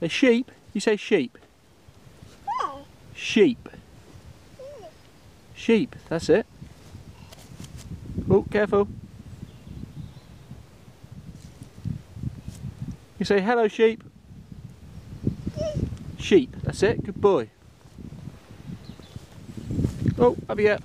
They're sheep? You say sheep? Sheep. Sheep, that's it. Oh, careful. You say hello sheep. Sheep, that's it, good boy. Oh, up you go.